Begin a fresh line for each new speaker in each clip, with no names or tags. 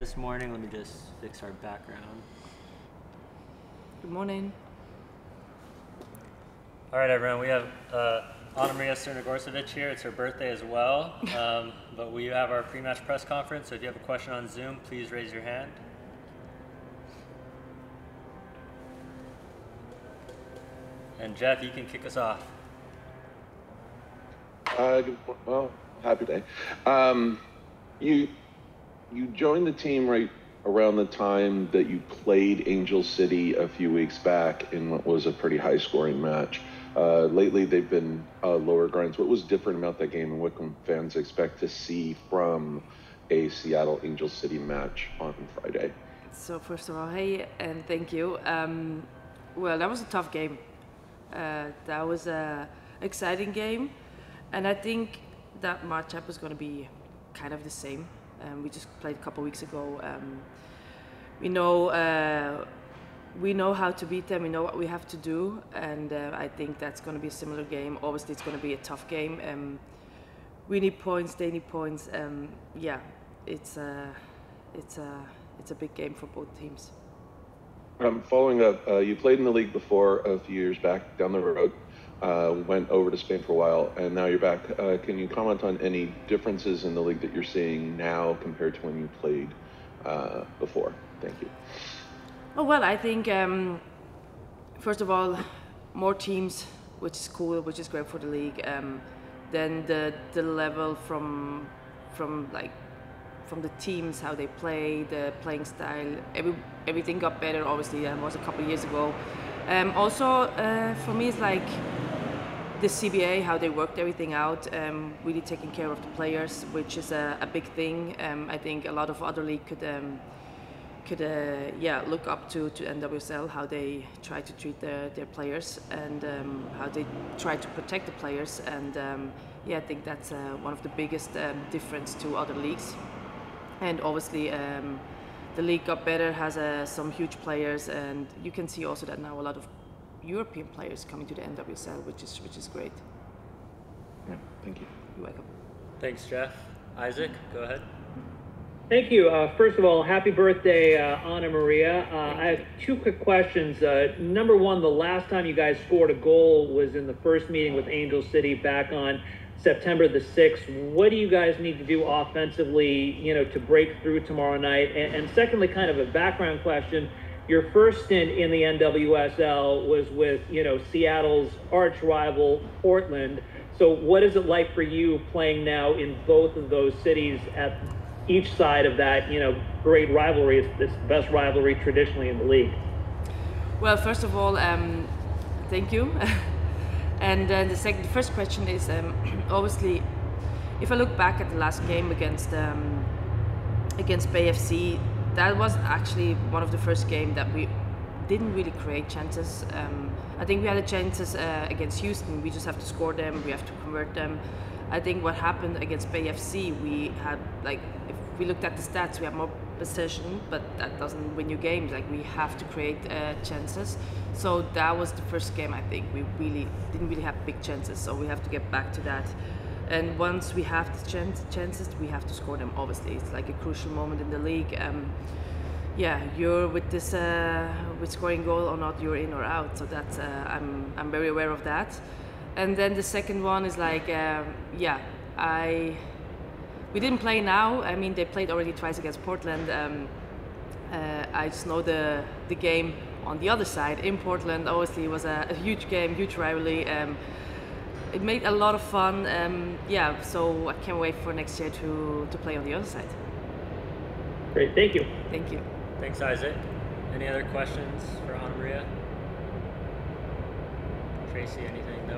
this morning. Let me just fix our background.
Good morning.
All right, everyone. We have uh, Ana-Maria Crnogorčević here. It's her birthday as well. Um, but we have our pre-match press conference. So if you have a question on Zoom, please raise your hand. And Jeff, you can kick us off.
Uh, good, well, happy day. Um, you you joined the team right around the time that you played Angel City a few weeks back in what was a pretty high scoring match. Uh, lately, they've been uh, lower grinds. What was different about that game, and what can fans expect to see from a Seattle Angel City match on Friday?
So first of all, hey and thank you. Um, well, that was a tough game. Uh, that was an exciting game, and I think that matchup is going to be kind of the same. Um, we just played a couple weeks ago. Um, we know uh, we know how to beat them. We know what we have to do, and uh, I think that's going to be a similar game. Obviously, it's going to be a tough game. Um, we need points. They need points. Um, yeah, it's a it's a it's a big game for both teams.
Um, following up, uh, you played in the league before a few years back down the road. Uh, went over to Spain for a while, and now you're back. Uh, can you comment on any differences in the league that you're seeing now compared to when you played uh, before? Thank you.
Oh well, I think um, first of all, more teams, which is cool, which is great for the league. Um, then the the level from from like from the teams, how they play, the playing style, every, everything got better. Obviously, that was a couple years ago. Um, also, uh, for me, it's like the CBA, how they worked everything out, um, really taking care of the players, which is a, a big thing. Um, I think a lot of other league could um, could uh, yeah look up to, to NWSL how they try to treat their, their players and um, how they try to protect the players. And um, yeah I think that's uh, one of the biggest um, difference to other leagues. And obviously the league got better has uh, some huge players. And you can see also that now a lot of European players coming to the NWSL which is which is great
Yeah, thank you.
you're welcome
Thanks, Jeff. Isaac, go ahead.
Thank you. Uh, first of all, happy birthday, uh, Ana-Maria. Uh, I have two quick questions. Uh, number one, the last time you guys scored a goal was in the first meeting with Angel City back on September the 6th. What do you guys need to do offensively, you know, to break through tomorrow night? And, and secondly, kind of a background question. Your first stint in the NWSL was with, you know, Seattle's arch rival, Portland. So what is it like for you playing now in both of those cities at each side of that, you know, great rivalry. It's, best rivalry traditionally in the league.
Well, first of all, um, thank you. and uh, the second, the first question is um, obviously, if I look back at the last game against um, against Bay FC, that was actually one of the first games that we didn't really create chances. Um, I think we had the chances uh, against Houston. We just have to score them. We have to convert them. I think what happened against Bay FC, we had like if we looked at the stats, we have more possession, but that doesn't win you games. Like we have to create uh, chances. So that was the first game. I think we really didn't really have big chances. So we have to get back to that. And once we have the chance, chances, we have to score them. Obviously, it's like a crucial moment in the league. Um, yeah, you're with this uh, with scoring goal or not, you're in or out. So that's uh, I'm I'm very aware of that and then the second one is like um, yeah i we didn't play now i mean they played already twice against portland um, uh, i just know the the game on the other side in portland obviously was a, a huge game huge rivalry um, it made a lot of fun um, yeah so i can't wait for next year to to play on the other side
Great, thank you.
thank you
Thanks, Isaac. Any other questions for Ana-Maria? Tracy, anything? No.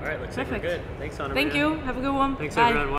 All right, looks like
Perfect.
we're good. Thanks, Ana-Maria.
thank you have a good one
Thanks,
Bye.
everyone.